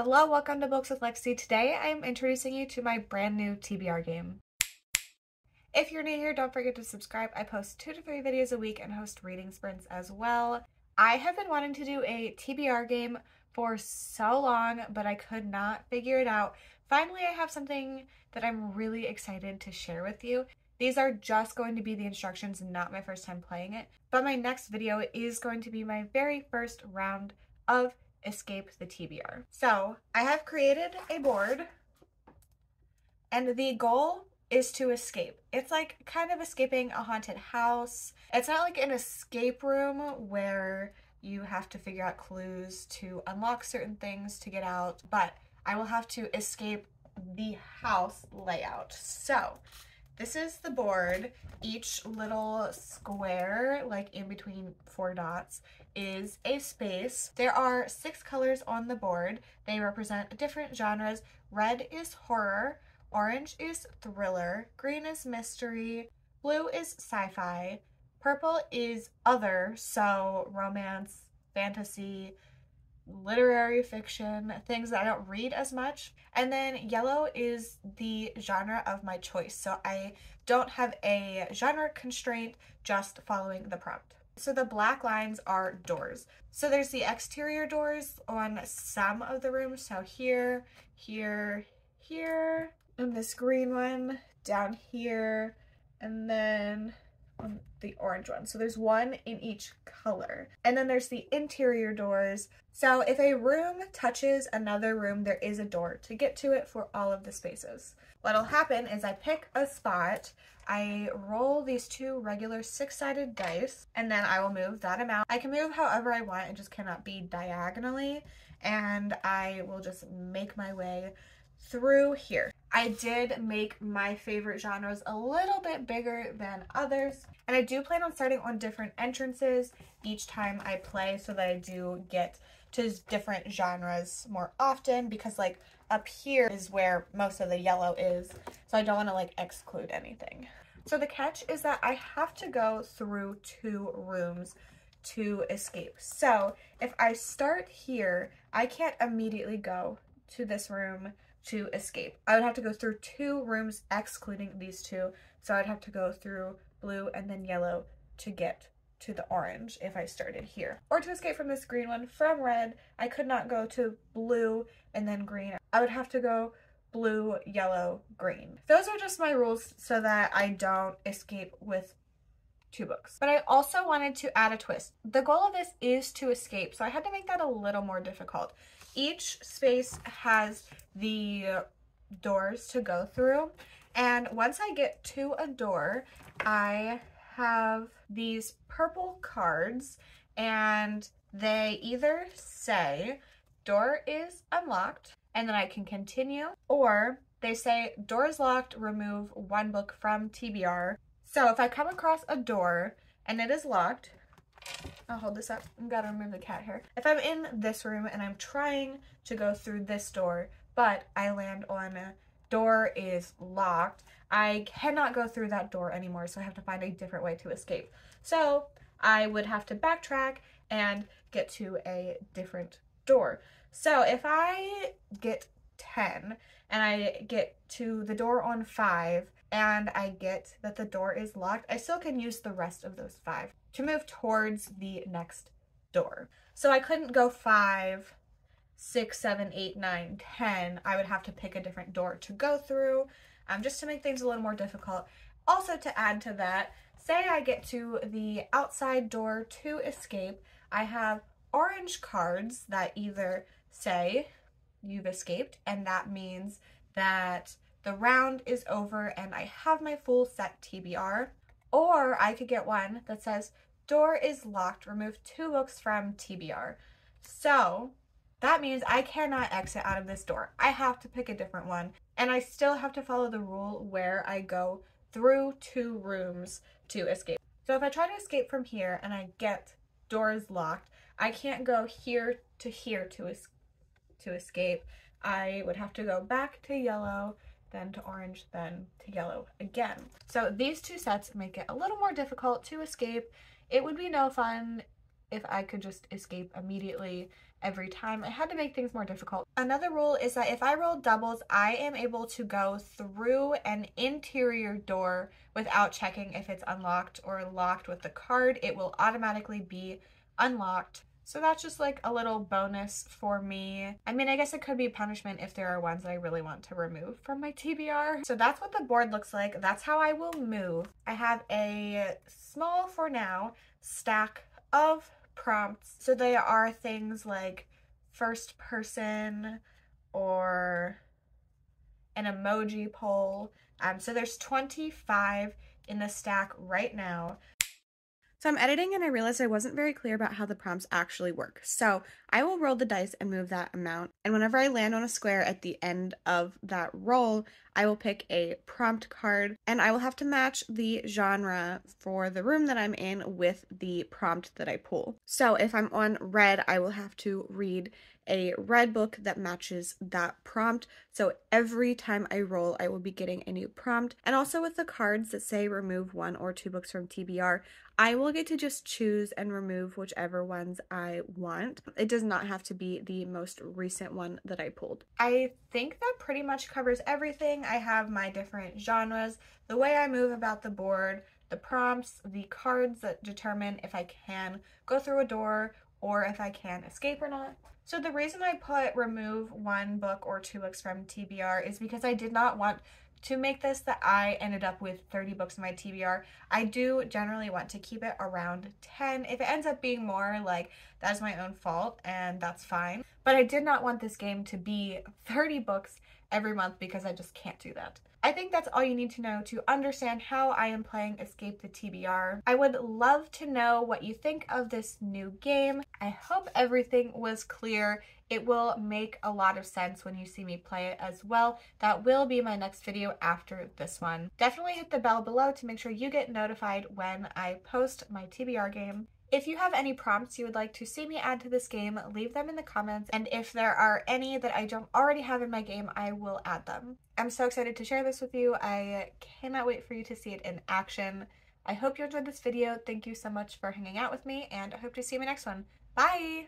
Hello, welcome to Books with Lexie. Today I am introducing you to my brand new TBR game. If you're new here, don't forget to subscribe. I post two to three videos a week and host reading sprints as well. I have been wanting to do a TBR game for so long, but I could not figure it out. Finally, I have something that I'm really excited to share with you. These are just going to be the instructions, not my first time playing it. But my next video is going to be my very first round of Escape the TBR. So I have created a board and the goal is to escape. It's like kind of escaping a haunted house. It's not like an escape room where you have to figure out clues to unlock certain things to get out, but I will have to escape the house layout. So this is the board. Each little square, like in between four dots, is a space. There are six colors on the board. They represent different genres. Red is horror, orange is thriller, green is mystery, blue is sci-fi, purple is other, so romance, fantasy, literary fiction, things that I don't read as much. And then yellow is the genre of my choice. So I don't have a genre constraint, just following the prompt. So the black lines are doors. So there's the exterior doors on some of the rooms. So here, here, here, and this green one down here, and then on the orange one. So there's one in each color. And then there's the interior doors. So if a room touches another room, there is a door to get to it for all of the spaces. What'll happen is I pick a spot, I roll these two regular six-sided dice, and then I will move that amount. I can move however I want, it just cannot be diagonally, and I will just make my way through here. I did make my favorite genres a little bit bigger than others. And I do plan on starting on different entrances each time I play so that I do get to different genres more often because like up here is where most of the yellow is. So I don't want to like exclude anything. So the catch is that I have to go through two rooms to escape. So if I start here, I can't immediately go to this room to escape. I would have to go through two rooms excluding these two. So I'd have to go through blue and then yellow to get to the orange if I started here. Or to escape from this green one from red, I could not go to blue and then green. I would have to go blue, yellow, green. Those are just my rules so that I don't escape with two books. But I also wanted to add a twist. The goal of this is to escape, so I had to make that a little more difficult. Each space has the doors to go through, and once I get to a door, I have these purple cards, and they either say, door is unlocked, and then I can continue, or they say, door is locked, remove one book from TBR, so if I come across a door and it is locked, I'll hold this up. I've got to remove the cat hair. If I'm in this room and I'm trying to go through this door, but I land on a door is locked, I cannot go through that door anymore, so I have to find a different way to escape. So I would have to backtrack and get to a different door. So if I get 10 and I get to the door on 5 and I get that the door is locked, I still can use the rest of those five to move towards the next door. So I couldn't go five, six, seven, eight, nine, ten. I would have to pick a different door to go through um, just to make things a little more difficult. Also to add to that, say I get to the outside door to escape, I have orange cards that either say you've escaped and that means that the round is over and I have my full set TBR. Or I could get one that says, door is locked, remove two books from TBR. So that means I cannot exit out of this door. I have to pick a different one. And I still have to follow the rule where I go through two rooms to escape. So if I try to escape from here and I get doors locked, I can't go here to here to, es to escape. I would have to go back to yellow then to orange, then to yellow again. So these two sets make it a little more difficult to escape. It would be no fun if I could just escape immediately every time. I had to make things more difficult. Another rule is that if I roll doubles, I am able to go through an interior door without checking if it's unlocked or locked with the card. It will automatically be unlocked. So that's just like a little bonus for me. I mean, I guess it could be a punishment if there are ones that I really want to remove from my TBR. So that's what the board looks like. That's how I will move. I have a small, for now, stack of prompts. So they are things like first person or an emoji poll. Um, so there's 25 in the stack right now. So I'm editing and I realized I wasn't very clear about how the prompts actually work. So I will roll the dice and move that amount. And whenever I land on a square at the end of that roll, I will pick a prompt card and I will have to match the genre for the room that I'm in with the prompt that I pull. So if I'm on red, I will have to read a red book that matches that prompt. So every time I roll, I will be getting a new prompt. And also with the cards that say remove one or two books from TBR, I will get to just choose and remove whichever ones I want. It does not have to be the most recent one that I pulled. I think that pretty much covers everything. I have my different genres, the way I move about the board, the prompts, the cards that determine if I can go through a door or if I can escape or not. So the reason I put remove one book or two books from TBR is because I did not want to make this that I ended up with 30 books in my TBR. I do generally want to keep it around 10. If it ends up being more, like that's my own fault and that's fine. But I did not want this game to be 30 books every month because I just can't do that. I think that's all you need to know to understand how I am playing Escape the TBR. I would love to know what you think of this new game. I hope everything was clear. It will make a lot of sense when you see me play it as well. That will be my next video after this one. Definitely hit the bell below to make sure you get notified when I post my TBR game. If you have any prompts you would like to see me add to this game, leave them in the comments, and if there are any that I don't already have in my game, I will add them. I'm so excited to share this with you. I cannot wait for you to see it in action. I hope you enjoyed this video. Thank you so much for hanging out with me, and I hope to see you in my next one. Bye!